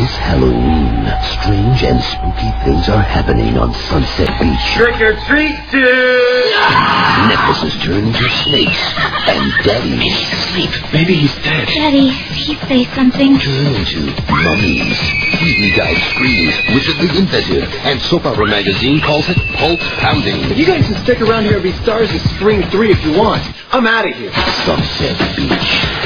This Halloween, strange and spooky things are happening on Sunset Beach. Trick or treat, dude! Necklaces turn into snakes, and Daddy Asleep. Maybe he's dead. Daddy, he say something. turn into mummies. creepy Guide screams wickedly inventive, and Soap Opera Magazine calls it pulse pounding. You guys can stick around here and be stars of Spring 3 if you want. I'm out of here. Sunset Beach.